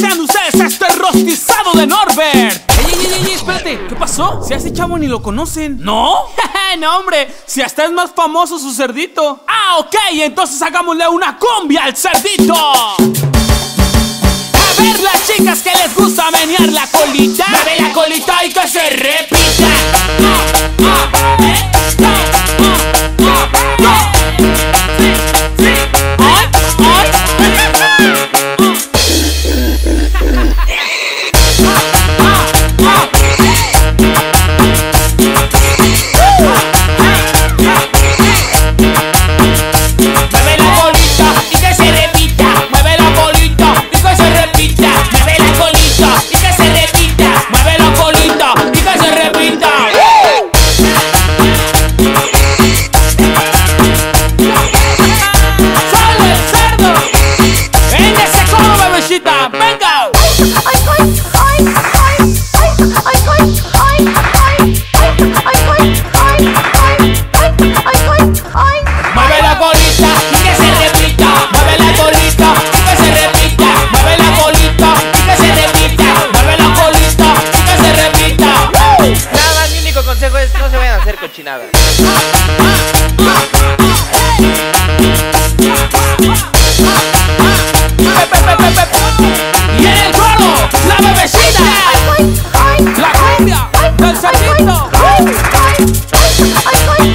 sean ustedes este rostizado de Norbert. Ey, ey, ey, ey, espérate, ¿qué pasó? Si a ese chavo ni lo conocen. ¿No? no, hombre, si hasta es más famoso su cerdito. Ah, ok, entonces hagámosle una cumbia al cerdito. A ver las chicas que les gusta menear la colita. Mueve la colita y que se repita. Mueve I find